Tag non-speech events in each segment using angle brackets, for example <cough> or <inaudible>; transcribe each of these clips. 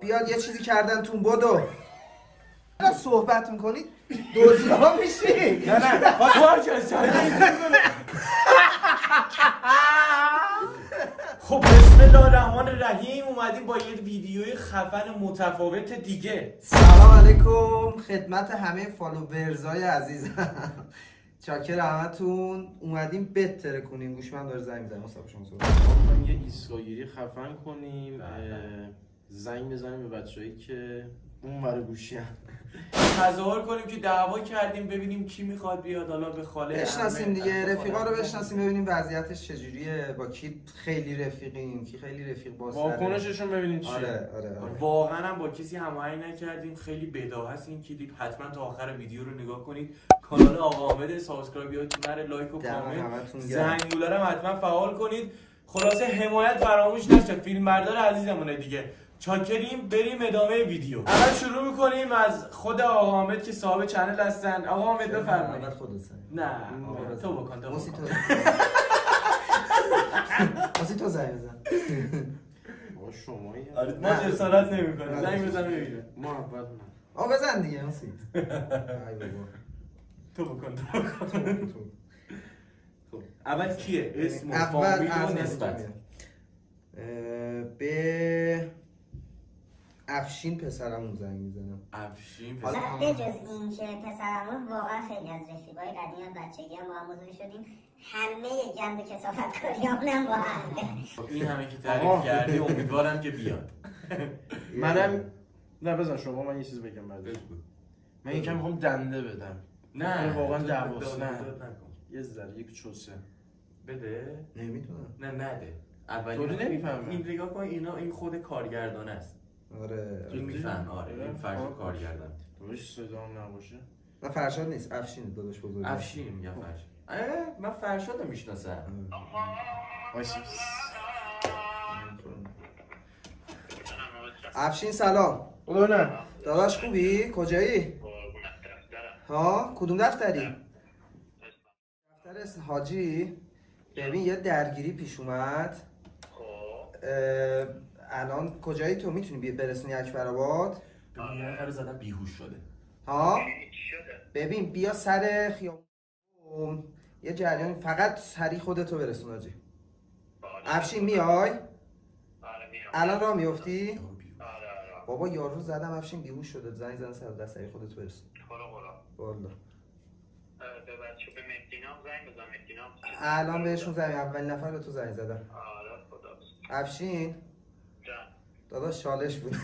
بیاد یه چیزی کردن تو بدو. چرا صحبت می‌کنید دوزی ها میشی. نه نه. خب بسم الله الرحمن الرحیم. اومدیم با یه ویدیوی خفن متفاوت دیگه. سلام علیکم. خدمت همه فالوورزای عزیزم. چاکر همتون اومدیم بتره کنیم. گوش من داره زنگ می‌زنه. مصطفی شما یه ایستگاه گیری خفن کنیم. بله. زنگ بزنیم به بچه‌ای که اون ور گوشی هم. تظاهر کنیم که دعوا کردیم ببینیم کی می‌خواد بیاد. حالا به خاله بشناسیم دیگه. رفیقا رو بشناسیم ببینیم وضعیتش چجوریه. با کی خیلی رفیقیم کی خیلی رفیق بازتره. واکنششون ببینیم چیه. آره آره آره. واقعا هم با کسی هماهنگ نکردیم. خیلی بداهه این کلیپ. حتما تا آخر ویدیو رو نگاه کنید. کانال آقا حامد subscribe یادتون نره like و کامنت. زنگوله رو حتما فعال کنید. خلاصه حمایت فراموش نشه. فیلم بردار عزیزمونه دیگه. چاکریم بریم ادامه ویدیو. اول شروع می‌کنیم از خود آقا حامد که صاحب چنل هستن. آقا حامد اول بفرمایید. خودت زنگ. نه. <laughs> تو بکن تو بکن. موسی تو زنگ بزن. شما آره ما جسارت نمی‌کنیم. زنگ بزن ببینم ما اول نه. آ بزن دیگه بابا. تو بکن تو بکن. تو. خب، اول کیه؟ اسم و اول فامیل از و نسبت. به افشین پسرمون زنگ می‌زنم افشین حالا- پسر. به جز این که پسرمون واقعا خیلی از رفیقای قدیم و بچگی هم با هم بزرگ شدیم. همه گند کسافت کاریامون با هم. این همه که. تعریف کردی امیدوارم که بیاد. <laughs> منم نه بزن شما من یه چیز بگم بعدش. من یکم می‌خوام دنده بدم. نه. واقعا دعواست. نه. یه ذره یک چوسه. بده؟ نمی‌تونم. نه نده. اولی نمی‌فهمم. این نگاه کن اینا این خود کارگردان است. آره این میفهم آره این فرش آه. کارگردان. روش صدام نباشه. نه فرشاد نیست. افشین داداش بزرگ افشین میگم فرش اه، من فرشاد رو می‌شناسم. افشین سلام. نه داداش خوبی؟ کجایی؟ ها کدوم دفتری؟ دفتر اس- حاجی. ببین یه درگیری پیش اومد. اه، الان کجایی تو می‌تونی بیا برسونی اکبرآباد ببین یه نفر زدن بیهوش شده. ها؟ ببین بیا سر خیابون. یه جریان فقط سری خودتو برسون حاجی افشین میای؟ الان راه میفتی؟ بیهوش. بابا یارو زدم افشین بیهوش شده. زنگ زن سر دست سری خودتو برسون. والا. الان بهشون زنگ اولین نفر به تو زنگ زدم افشین؟ داداش چالش بود.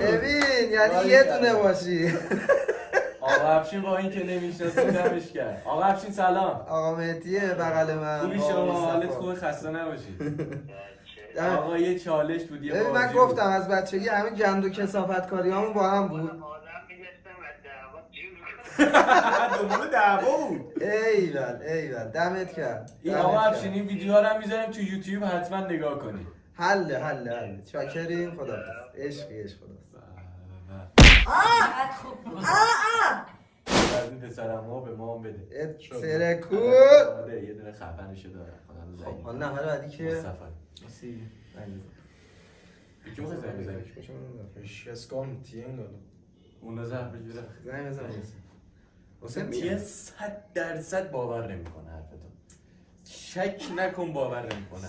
ببین یعنی یه دونه باشی. آقا افشین با این که نمی‌شناسیم دمش کرد. آقا افشین سلام. آقا مهدیه بغل من. خوبی شما. حالت خوب خسته نباشید. آقا یه چالش بود یه من گفتم از بچگی همین گند و کسافت کاری همون با هم بود. دنبال دعوا بود. ایول ایول دمت کرد این دمت آقا کرد. افشین این ویدیو رو هم می‌ذاریم تو یوتیوب حتما نگاه کنید. حله حله حله. چاکریم خدا عشقی عشق خدا از این پسرم ها به ما هم بده. ترکون آره، یه دونه خفنشو رو خب حالا نفر بعدی که مصطفی. مسی یکی می‌خوای زنگ بزنی؟ اشکسکام تیم دادم اونا زهر بجوره زنگ بزن. مسی. حسین صد درصد باور نمی‌کنه حرفتو شک نکن باور نمی‌کنه.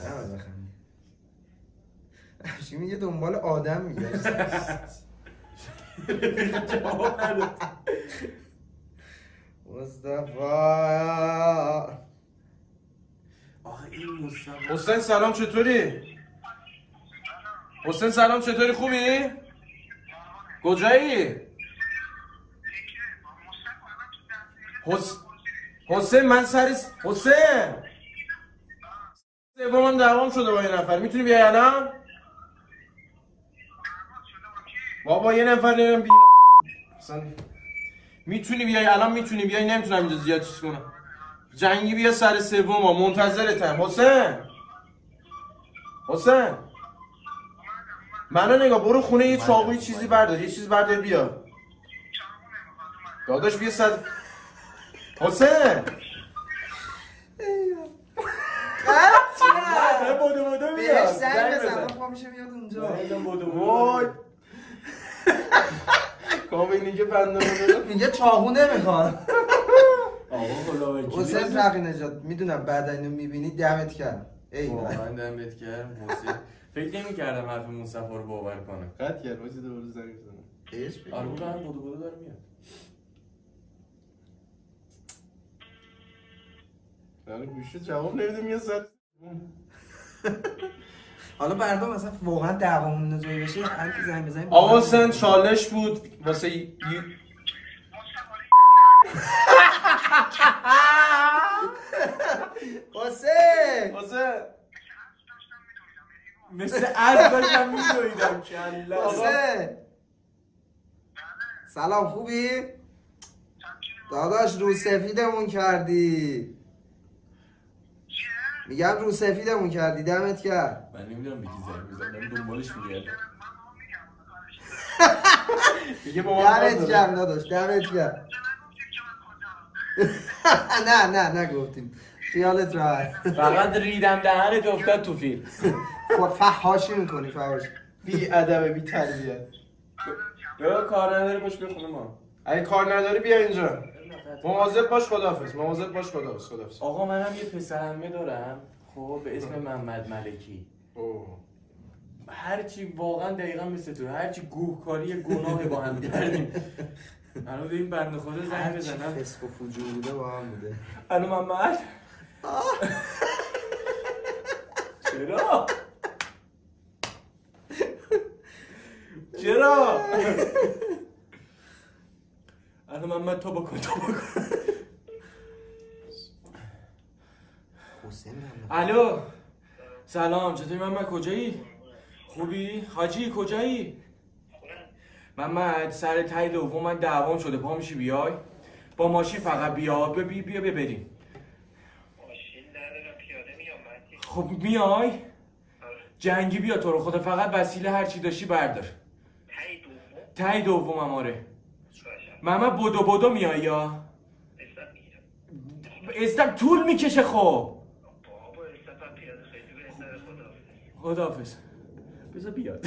افشین میگه دنبال آدم میگشت جواب نداد مصطفی آخه این مصطفی حسین سلام چطوری؟ حسین سلام چطوری خوبی؟ کجایی؟ حس... حسین من سر حسین! سومم دوام شده با یه نفر. می‌تونی بیای الان؟ بابا یه نفر نمیم بی می‌تونی بیای؟ الان می‌تونی بیای؟ نمی‌تونم اینجا زیاد چیز کنم. جنگی بیا سر سوم منتظرتم. حسین! حسین! منو نگاه برو خونه یه چاقوی چیزی بردار. یه چیز بردار بیا. داداش بیا سر حسین. نه بودو بودو میاد بهش زنگ بزن پا میشه میاد اونجا بودو وای کام اینی بنده بودو میگه چاقو نمی‌خواد حسین تقی نجات می‌دونم بعد اینو می‌بینی دمت کرد ای واقعا دمت کرد حسین. فکر نمی کردم حرف مصطفی رو باور کنه. قد کرد حسین دوباره زنگ بزنه. ايش؟ اربعه بودو بودو دارم میاد. آره گوشی جواب نمیده میاد سر حالا بردا مثلا واقعا دعوامون نجایی بشه هر کی زنگ بزنیم آقا سن چالش بود واسه حسین! واسه مثل از داشتم میدویدم کلا سلام خوبی؟ داداش رو سفیدمون کردی. میگم رو سفیدمون کردی دمت کرد من نمی‌دونم به کی زنگ بزنم دارم دنبالش میگردم میگه من <laughs> دمت. کرد داداش دمت کرد <laughs> نه نه نگفتیم. خیالت راحت. فقط ریدم دهنت افتاد تو فیلم. خود <laughs> فحاشی می‌کنی فحاش بی ادبه بی تربیت. یا کار نداره باش بیا خونه ما. اگه کار نداری بیا اینجا. مواظب باش خدافظ مواظب باش خدافظ خدافظ آقا منم یه پسرمه دارم خب به اسم محمد ملکی. اوه. هرچی واقعا دقیقا مثل تو هرچی گوهکاری گناه با هم کردیم. الان به این بنده خدا زنگ بزنم. فسق و فجور بوده با هم بوده. الو محمد. چرا؟ چرا؟ الو محمد تو بکن تو بکن. حسین الو سلام چطوری محمد؟ کجایی؟ خوبی؟ حاجی کجایی؟ محمد سر تای دوم من دعوام شده. پا میشی؟ بیای. با ماشین فقط بیا. بیا بیا بیا, بیا بریم. ماشین ندارم پیاده میام مهدی. خب میای؟ جنگی بیا تو رو. خدا فقط وسیله هر چی داشتی بردار. تایی دوم؟ تای دومم آره. محمد بدو بدو میای یا؟ استم طول می‌کشه خب. بابا استفم پیاده خیلی بهتره خدا خداحافظ. بذار بیاد.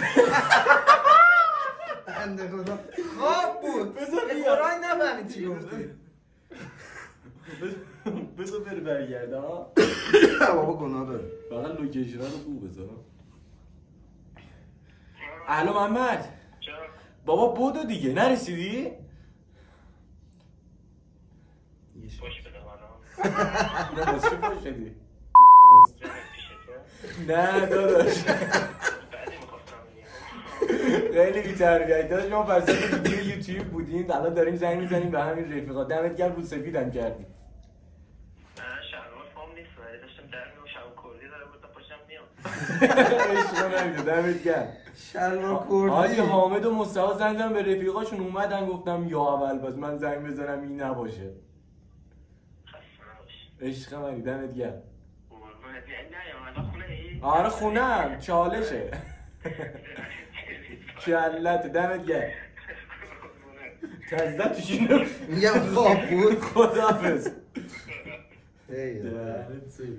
بنده خدا. خواب بود. بذار بیاد. قرآن نفهمید چی گفتی. بذار بره برگرده ها. بابا گناه داره. فقط لوکیشن رو خوب بذار. الو محمد. بابا بودو دیگه. نرسیدی؟ پشت بده منو <laughs> نه واسه چی پشت شدی؟ جمعت پیشته نه داداش. بعدی می‌خواستم بگم. خیلی بی‌تربیتی داداش ما وسط ویدیو یوتیوب بودیم. الان داریم زنگ می‌زنیم به همین رفیقا. دمت گرم رو سفیدم کردی. نه شلوار فام نیست. داشتم در میام شب کردی داره بودم پاشم میام عشقا نمیده دمت گرم. شلوار حاجی کردی. حامد و مصطفی زنگ زدن به رفیقاشون اومدن گفتم یا اول بس من زنگ بزنم این نباشه. عشق منی دمت گرم. من ای آره خونم چالشه. چلت دمت گرم. تزده توش اینو میگم خواب بود. خداحافظ. ای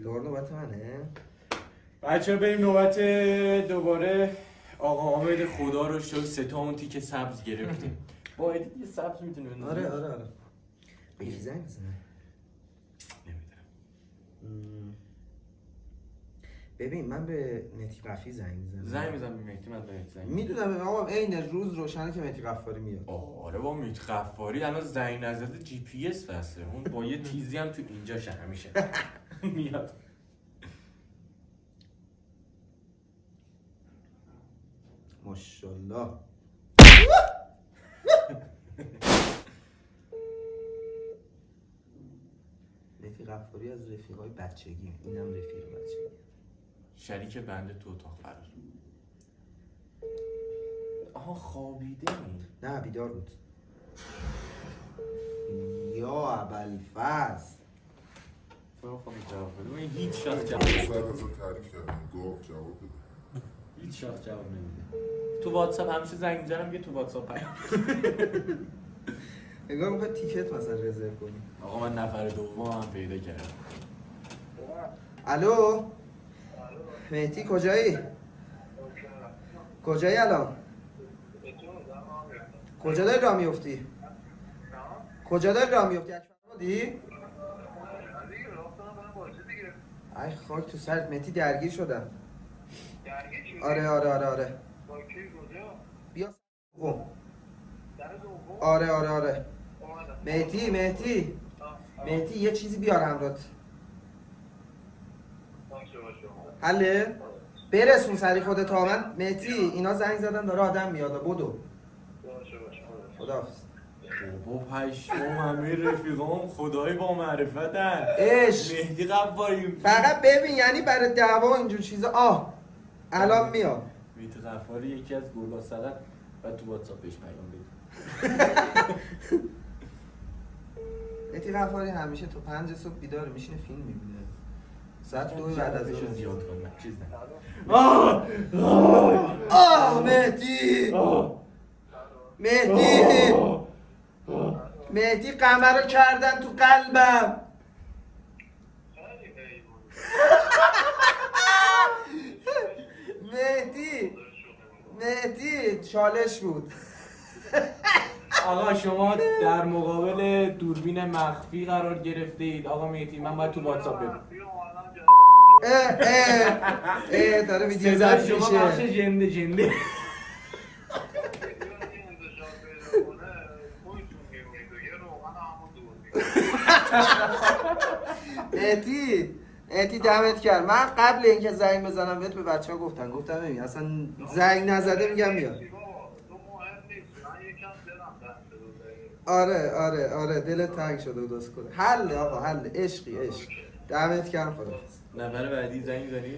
دور نوبت منه. بچه بریم نوبت دوباره. آقا حامد خدا رو شد سه تا اون تیک سبز گرفتیم. با ادیت یه سبز می‌تونه آره آره آره. زنگ. ببین من به مهدی قفی زنگ می‌زنم. زنگ می‌زنم به مهدی من بهت زنگ می‌دونم آقا عین روز روشنه که مهدی قفاری میاد. آره با میت خفاری الان زنگ نزده جی پی اس وصله اون با یه تیزی هم تو اینجاشه همیشه. <laughs> میاد. ماشاءالله. <laughs> قفاری از رفیقای بچگی. اینم رفیق بچگی. شریک بنده تو اتاق فرار. آها خوابیده نه بیدار بود. یا ابوالفضل. تو خب جواب بده. من هیچ وقت جواب تعریف کردم. گفت جواب بده. هیچ وقت جواب نمیده. تو واتساپ همیشه زنگ می‌زنم میگه تو واتساپ پیام. <laughs> انگار می‌خواد تیکت مثلا رزرو کنی. آقا من نفر دوم هم پیدا کردم. الو؟ مهدی کجایی؟ کجایی الان؟ کجا داری راه میفتی کجا داری راه میفتی اکبرآبادی؟ ای خاک تو سرت متی درگیر شدم. آره آره آره آره. بیا دوم. آره آره آره. مهتی مهتی مهتی یه چیزی بیار همرات حله برسون سری خودت ها من مهتی اینا زنگ زدن داره آدم میاد. بدو. خداحافظ. بابا پشمام همه رفیقام خدای با معرفتن. عشق. مهدی قفاری فقط ببین یعنی برای دعوا اینجور چیزا. آه الان میام مهدی قفاری یکی از گرگا سقط و تو واتساپ بهش پیام بده. <laughs> مهتی غفاری همیشه تو پنج صبح بیداره میشینه فیلم می‌بینه. ساعت دو بعد از ظهر. زیاد کن نه چیز نه. آه مهدی! مهدی! مهدی قمر رو کردن تو قلبم. مهدی! مهدی چالش بود. آقا شما در مقابل دوربین مخفی قرار گرفته اید آقا مهدی من باید تو واتساپ ببینم. اه اه اه داره ویدیو ضبط شما بخش جنده جنده. مهدی مهدی دمت کرد من قبل اینکه زنگ بزنم بهت به بچه ها گفتم. گفتم ببین اصلا زنگ نزده میگم میاد آره آره آره دلت تنگ شده بود واسه خدا حل آقا حل عشقی عشق. دمت گرم خدا نفر بعدی زنگ زنی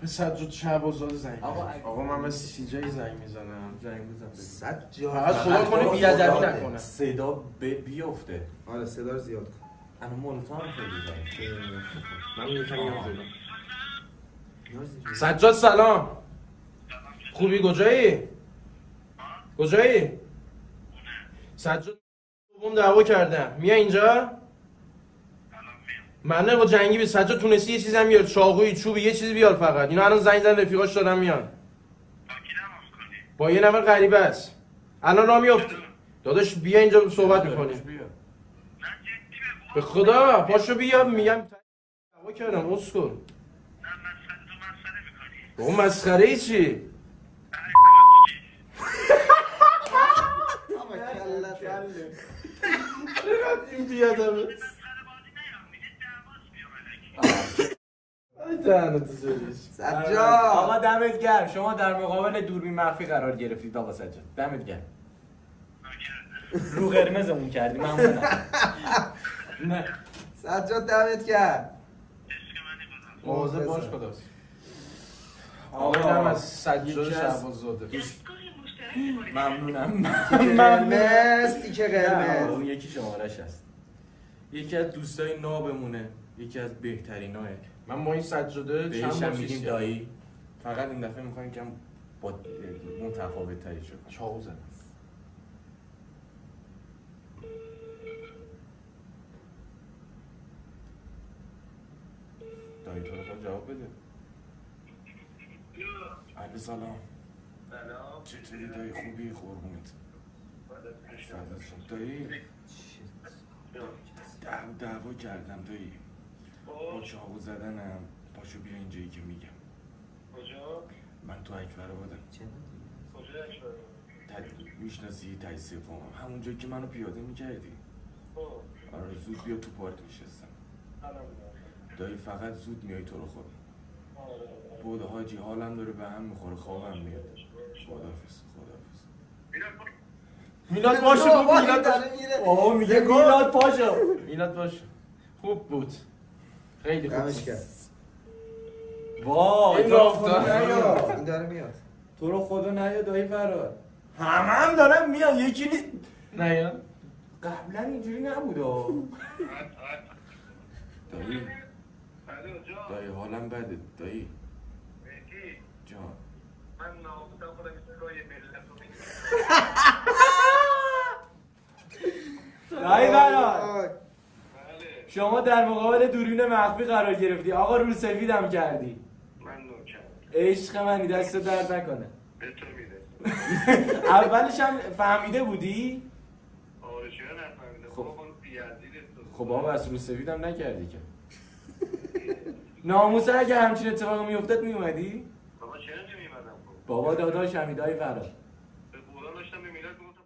به سجاد شب و زاد زنگ آقا،. آقا من به سی جی زنگ می‌زنم. زنگ بزن صد جا فقط خدا کنه بیادبی نکنه. صدا ب- بیفته. آره صدا رو زیاد کن. انا مولتا هم خیلی زنگ من رو زیر- سجاد سلام. خوبی؟ کجایی؟ کجایی؟ سجاد دوم دعوا کردم. میا اینجا؟ من با جنگی به سجاد تونستی یه چیزی هم بیار. چاقوی چوبی یه چیزی بیار فقط. اینا الان زنگ زن رفیقاش دارن میان. با یه نفر غریبه است. الان راه میفتی داداش بیا اینجا صحبت می‌کنیم. به خدا پاشو بیا میگم. دعوا کردم اسکل. با مسخره ای چی؟ <laughs> <laughs> کلت این بیادمه سرویس آقا سجاد دمت گرم شما در مقابل دوربین مخفی قرار گرفتید آقا سجاد دمت گرم رو قرمزمون کردی ممنونم نه سجاد دمت کرد مواظب باش خدا آقا، از سجاد شعبازاده ممنونم. قرمز تیکه نه، اون قرمز یکی شمارش هست. یکی از دوستای نابمونه یکی از بهتریناه من با این سجاده چند بار میگیم دایی. فقط این دفعه می‌خوایم کم با متفاوت تری شد. چاقو زدم. دایی تو رو جواب بده. علی سلام. چطوری دایی خوبی؟ قربونت. دایی؟ دعوا دعوا کردم دایی. با چاقو زدنم. پاشو بیا اینجایی که میگم. من تو اکبر آبادم. می‌شناسی تای سوم. همون که منو پیاده می‌کردی. آره زود بیا تو پارک نشستم. دایی فقط زود میای تو رو خود بود حاجی حالم داره به هم می‌خوره. خوابم میاد. خدافز خدافز میلاد خوب این میلاد. آقا میگه. میلاد پاشو میلاد باشه. خوب بود. خیلی خوب. وای این خدا. نیا داره میاد. تو رو خدا نیا دایی فرار همه هم دارن میان. یکی نیست نه یا قبلا اینجوری نبود <laughs> دایی. دایی حالم بده. دایی. جان. دایی فرار آی. شما در مقابل دوربین مخفی قرار گرفتی. آقا رو سفیدم کردی. عشق منی دست درد نکنه. به تو می‌رسه <laughs> اولش هم فهمیده بودی؟ آره چرا نفهمیده؟ خب. خب خب آقا از رو سفیدم نکردی که. ناموسه اگه همچین اتفاقی میافتاد میومدی چرا نمیمدم خب؟ بابا داداش حمیدای فراد. به قرآن داشتم به میلاد گفتم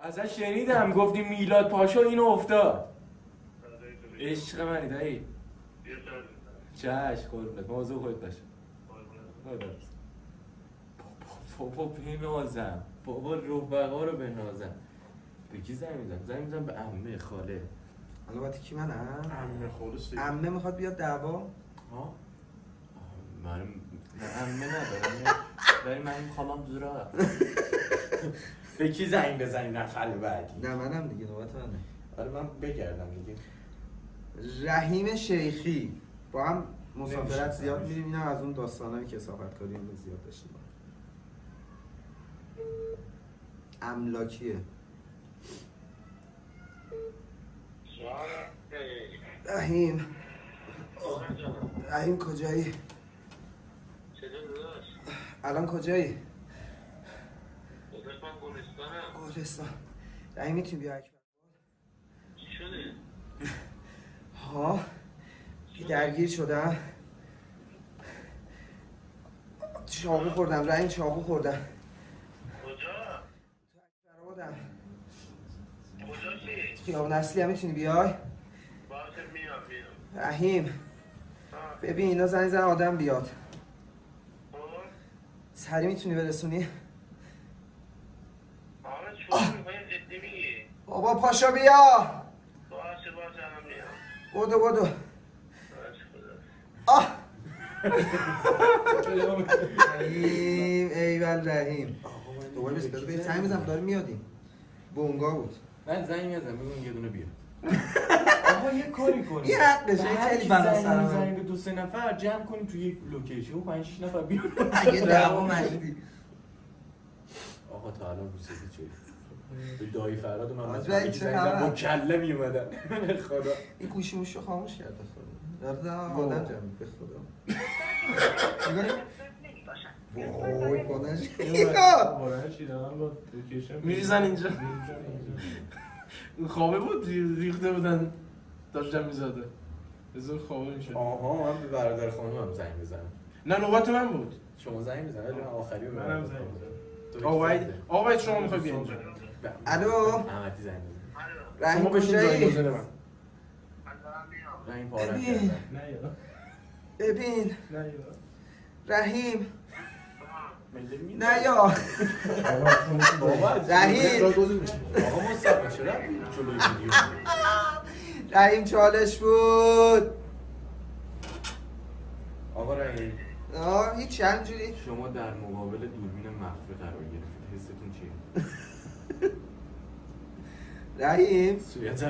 پاشو ازش شنیدم گفتی میلاد پاشو اینو افتاد. عشق منی دایی. بیا سر بزن. چش قربونت. موضوع خودت باشه. بابا بابا بنازم. بابا رفقا رو بنازم. به کی زنگ میزن زنگ میزن به عمه خاله. حالا باید کی منم؟ عمه خالص عمه می‌خواد بیاد دعوا؟ ها من عمه ندارم ولی من خالام دورا <laughs> به کی زنگ بزنی نفر بعدی؟ نه منم دیگه نوبت منه. آره من بگردم دیگه. رحیم شیخی با هم مسافرت. زیاد میریم. اینا از اون داستانایی که صحبت کردیم زیاد داشتیم. املاکیه. رحیم. رحیم کجایی؟ الان کجایی؟ من گلستانم. گلستان. رحیم می‌تونی بیا اکبر چی شده؟ ها؟ یه درگیر شدم. چاقو خوردم رحیم چاقو خوردم. کجا؟ برآوردم کجا چی؟ خیابون اصلی هم می‌تونی بیای؟ باشه میام میام. رحیم. ببین اینا زنگ زن آدم بیاد. خب؟ سری می‌تونی برسونی؟ آره؟ بابا پاشا بیا. باشه باشه باشه خدا. آه. رحیم ایول رحیم. دوباره بس بذار بهش زنگ بزنم داره میادیم. بونگا بود. من زنگ نزن بگو یه دونه بیا آقا یه کاری کنی یه حقشه، خیلی بلا سرم. زنگ به دو سه نفر جمع کنیم توی یک لوکیشن. و پنج شش نفر بیان اگه دعوا مجدی آقا تا الان رو سفید شدی به دایی فراد و من؟ با کله می اومدن <laughs> خدا. این گوشی موشو خاموش کرده خدا. داره آدم جمع به خدا. وای بانش میریزن اینجا. خوابه بود؟ ریخته بودن. داشتم می‌زده. بذار خوابه میشه. آها من به برادر خانم هم زنگ بزنم. نه نوبت من بود. شما زنگ بزن ولی من آخری رو به منم زنگ به آقا وحید؟ آقا وحید شما می‌خوای بیا اینجا. به- الو؟ احمدی زنگ بزن. رحیم پارم ببین. ببین. رحیم. نه یا. رحیم. آقا مصطفی چرا جلوی ویدیو رحیم چالش بود. آقا رحیم. آه هیچ همینجوری. شما در مقابل دوربین مخفی قرار گرفتید. حستون چیه؟ رحیم. سویت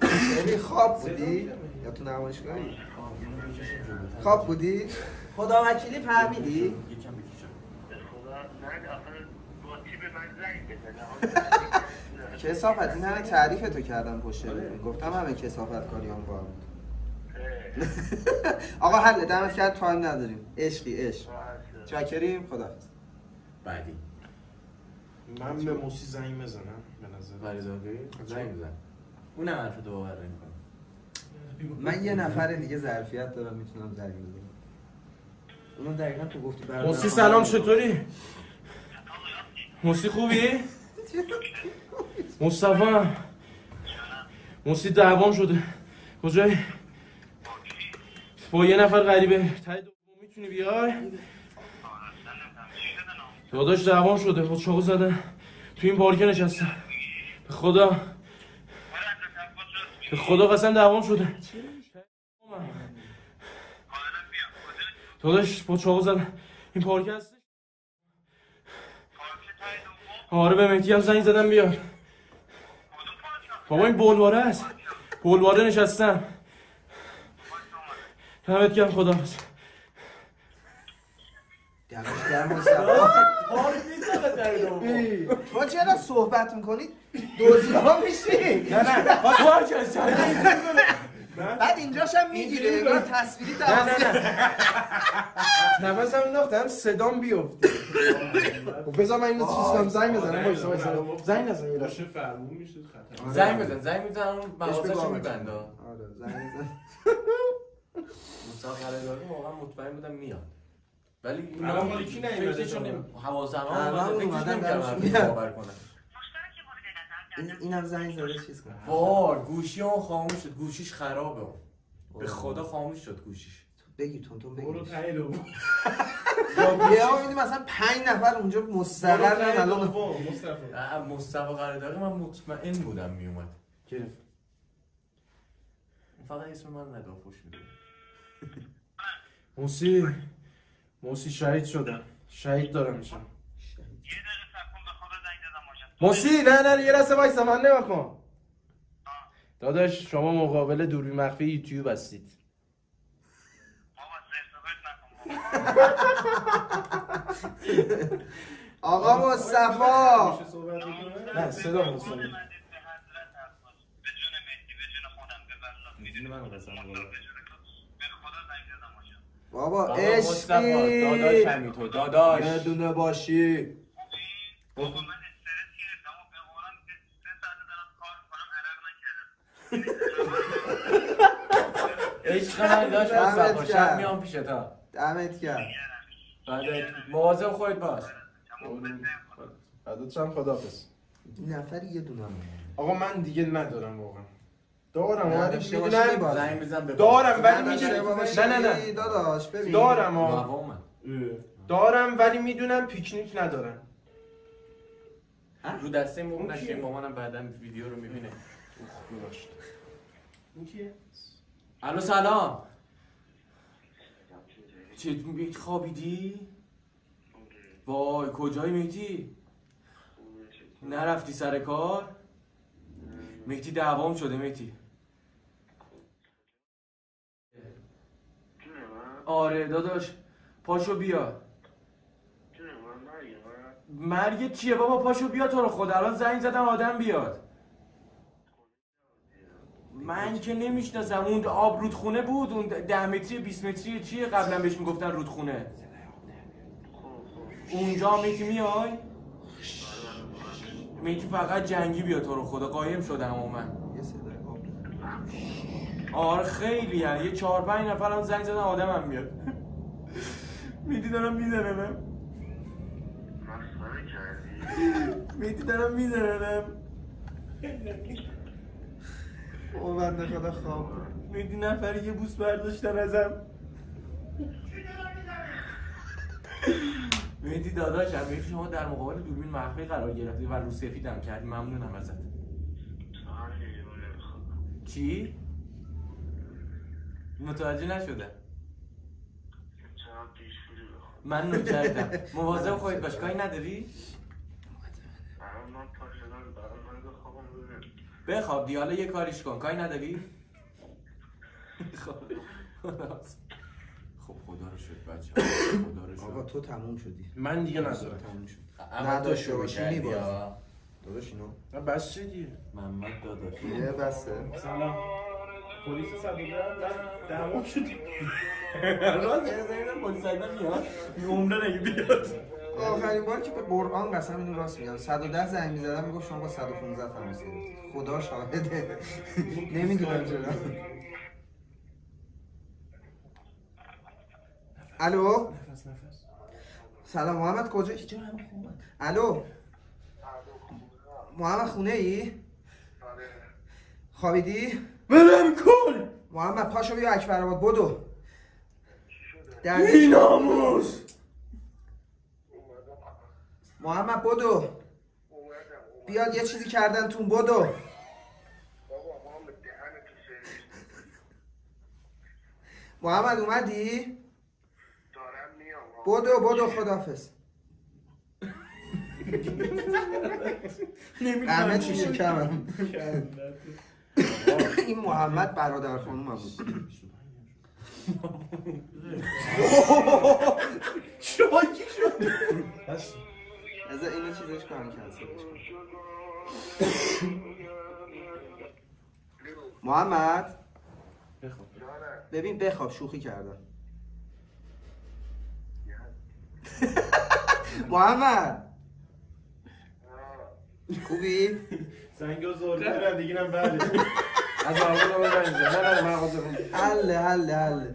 خیلی خواب بودی؟ یا تو نمایشگاهی خواب بودی؟ خدا وکیلی فهمیدی؟ <laughs> کسافت این همه تعریف تو کردم پشت ببین. گفتم همه کسافت کاری هم با بود <laughs> آقا حل دمت کرد تایم نداریم. عشقی عشق. چاکریم خدا بعدی. من به موسی زنگ بزنم به نظر فریزاقی زنگ بزن. اونم حرف تو باور نمی‌کنه. من یه نفر دیگه ظرفیت دارم می‌تونم زنگ بزنم. اونو دقیقا تو گفتی برادر موسی. سلام چطوری؟ موسی خوبی؟ مصطفی؟ موسی دعوام شده. کجایی؟ با یه نفر غریبه. تای دوم می‌تونی بیای؟ داداش دعوام شده. با چاقو زده. تو این پارکه نشستم به خدا. به خدا قسم دعوام شده. داداش با چاقو زده. این پارکه هست آره به مهدی هم زنگ زدم بیاد بابا این بلواره است. بلواره نشستم دمت گرم خدا دمش گرم مصطفی. تو چرا صحبت می‌کنید دوزیا میشی؟ نه نه. <laughs> <laughs> بعد اینجاش هم می‌گیره انگار تصویری نه نه نه. نفسم انداختم صدام بیفته. <laughs> بذار من اینو چیز کنم زنگ بزنم وایسا وایسا. زنگ نزن یه. باشه فرمون میشه خطر. زنگ بزن زنگ می‌زنم بهش بگو مغازه‌شو. میبنده. آره زنگ بزن. <laughs> مصطفی قلعه‌داری واقعا مطمئن بودم میاد. ولی اینا مال کی نیومده؟ فکرشون شما؟ نمی هوازنان الان اومده فکرش اومدن حرفی میاد. باور کنم. این اینم زنگ زده چیز کن وای گوشی اون خاموش شد. گوشیش خرابه اون. به خدا خاموش شد گوشیش. بگی تون تون برو بگی تایی دوم بیا ببینیم مثلا 5 نفر اونجا مستقر نه الان مصطفی. اه، مصطفی قلعه‌داری من مطمئن بودم میومد. گرفت. فقط اسم من ندا فوش میده موسی. موسی شهید شدم. شهید دارم میشم موسی نه نه یه لحظه وایسا من نمی‌خوام داداش شما مقابل دوربین مخفی یوتیوب هستید. آقا مصطفی. میشه صحبت بکنه نه صدا موسی بابا بابا مصطفی داداش عشقی همی تو داداش. یه دونه باشی. عشق من داشت مصطفی میام پیش تا دمت گرم. بعد مواظب خودت باش. فدات شم خداحافظ. این نفر یه دونه هم آقا من دیگه ندارم واقعا. دارم. باشی می‌دونم. دارم ولی می‌دونم. نه نه نه. داداش ببین. دارم. موامه دارم ولی می‌دونم پیکنیک ندارم. رو دسته نشیم مامانم بعدا ویدیو رو می‌بینه. این؟ الو سلام چه خوابیدی؟ وای کجایی میتی؟ نرفتی سر کار؟ مهدی دعوام شده مهدی آره داداش پاشو بیا مرگ چیه بابا پاشو بیا تو رو خدا الان زنگ زدم آدم بیاد من که نمی‌شناسم اون آب رودخونه بود؟ اون ده متری 20 متری چیه؟ قبلا بهش می‌گفتن رودخونه. اونجا میتی میای؟ میتی فقط جنگی بیا تو رو خدا قایم شدم و من یه صدای آب. آره خیلی یعنی یه چهار پنج نفر هم زنگ زدن آدم هم میاد. میتی دارم میزننم. میتی دارم میزننم. او بنده خدا خواب. میتی نفر یه بوس برداشتن ازم؟ میتی داداش هم شما در مقابل دوربین مخفی قرار گرفتی و رو سفیدم کردی ممنونم ازت. چی؟ متوجه نشده. من نوکرتم مواظب خودت باش کاری نداری؟ بخواب دی حالا یه کاریش کن. کاری نداری؟ خب. خب خدا رو شکر بچه خدا رو آقا شکر. تو تموم شدی. من دیگه ندارم تموم شد. اما تو شروع باشی کردی. داداش اینو نه. بس چه دیگه؟ محمد داداش. یه بسته سلام. پلیس صدوده دعوام شدی. <laughs> راست یه زنگ پلیس اینا میاد عمره نگه بیاد. آخرین بار که به قرآن قسم اینو راست میگم. 110 زنگ می‌زدم می‌گفت شما با 115 تماس گرفتید خدا شاهده. <laughs> نمی‌دونم چرا. الو؟ نفس نفس. سلام محمد کجا الو؟ محمد خونه ای؟ خوابیدی؟ ولم کن! محمد پاشو بیا اکبرآباد بدو. در بیناموس محمد بدو. بیاد یه چیزی کردن تون بدو. <laughs> محمد اومدی؟ بدو بدو خدافز همه چی شکمم <laughs> این محمد برادر خانومم بود. شاکی شد از اینو چیزش کنم کنسلش کنم محمد؟ ببین بخواب شوخی کردم. <laughs> محمد؟ خوبی؟ سنگا زور برم دیگه اینم بعد <laughs> از آقا رو بزنید نه نه من حله حله حله.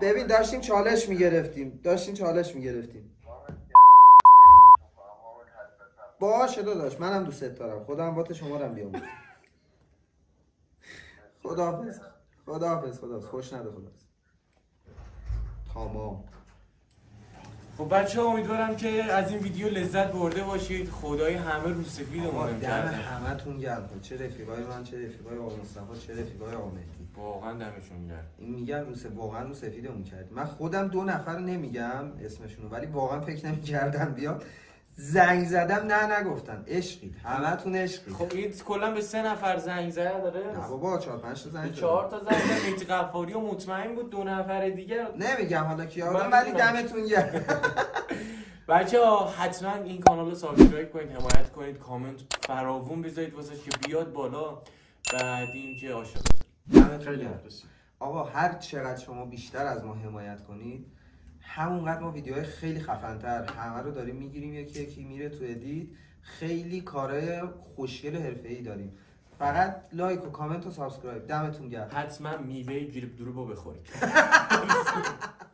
ببین داشتیم چالش می‌گرفتیم. داشتیم چالش می‌گرفتیم. باشه داداش منم دوست دارم. خودم بات شما رو بیام. خداحافظ. خداحافظ خداحافظ. خوش نده خداحافظ. تمام. خب بچه ها امیدوارم که از این ویدیو لذت برده باشید. خدای همه رو سفیدمون دم کردن همه تون گرم. کن. چه رفیقای من چه رفیقای آقا مصطفی چه رفیقای آقا مهدی؟ واقعا دمشون گرم. این میگن رو سه- واقعا رو سفیدمون کرد. من خودم دو نفر نمیگم اسمشونو ولی واقعا فکر نمی‌کردم بیاد. زنگ زدم نه نگفتن عشقید. همتون عشقید. خب این کلا به سه نفر زنگ زده داره؟ نه بابا چهار پنج تا زنگ. چهار تا زنگ زد مهدی قفاری و مطمئن بود دو نفر دیگه. نمیگم حالا کیا ولی. دمتون گرم. <laughs> بچه ها حتما این کانال رو subscribe کنید حمایت کنید کامنت فراوون بذارید واسه که بیاد بالا. بعد اینکه عاشق. دمتون گرم. آقا هر چقدر شما بیشتر از ما حمایت کنید همونقدر ما ویدیوهای خیلی خفنتر همه رو داریم می‌گیریم یکی یکی میره تو edit. خیلی کارهای خوشگل حرفه‌ای داریم. فقط like و کامنت و subscribe. دمتون گرم. حتما میوه گریپ دروبو بخورید. <laughs>